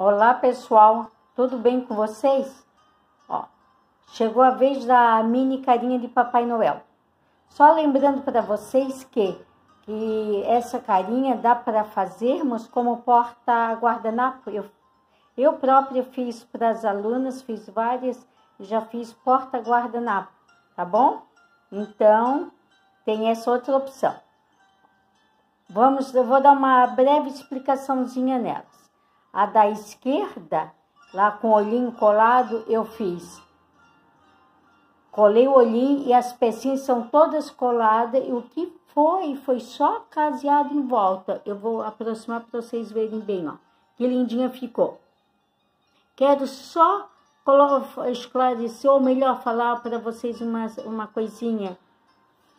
Olá pessoal, tudo bem com vocês? Ó, chegou a vez da mini carinha de Papai Noel. Só lembrando para vocês que, que essa carinha dá para fazermos como porta guardanapo. Eu, eu própria fiz para as alunas, fiz várias e já fiz porta guardanapo, tá bom? Então, tem essa outra opção. Vamos, eu vou dar uma breve explicaçãozinha nelas. A da esquerda, lá com o olhinho colado, eu fiz. Colei o olhinho e as pecinhas são todas coladas. E o que foi, foi só caseado em volta. Eu vou aproximar para vocês verem bem, ó. Que lindinha ficou. Quero só esclarecer, ou melhor, falar para vocês uma, uma coisinha.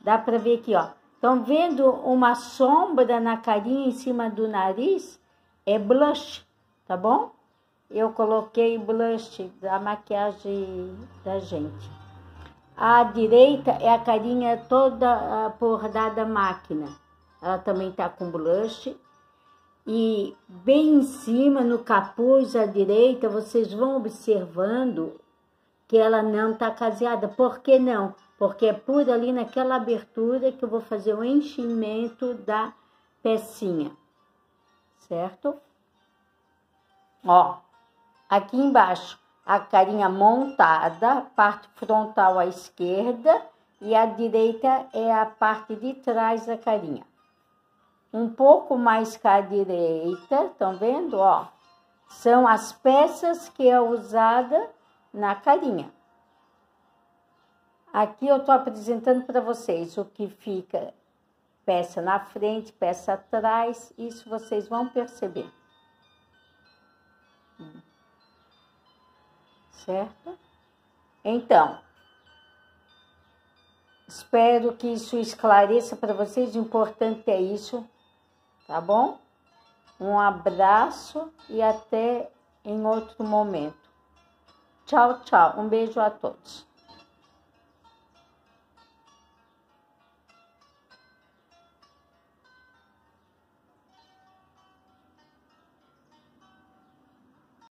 Dá para ver aqui, ó. Estão vendo uma sombra na carinha em cima do nariz? É blush tá bom? Eu coloquei blush da maquiagem da gente. A direita é a carinha toda por da máquina. Ela também tá com blush. E bem em cima, no capuz à direita, vocês vão observando que ela não tá caseada. Por que não? Porque é por ali naquela abertura que eu vou fazer o enchimento da pecinha, certo? Ó, aqui embaixo, a carinha montada, parte frontal à esquerda e a direita é a parte de trás da carinha. Um pouco mais cá à direita, estão vendo? Ó, são as peças que é usada na carinha. Aqui eu estou apresentando para vocês o que fica peça na frente, peça atrás, isso vocês vão perceber. Certo? Então, espero que isso esclareça para vocês. O importante é isso, tá bom? Um abraço e até em outro momento. Tchau, tchau. Um beijo a todos.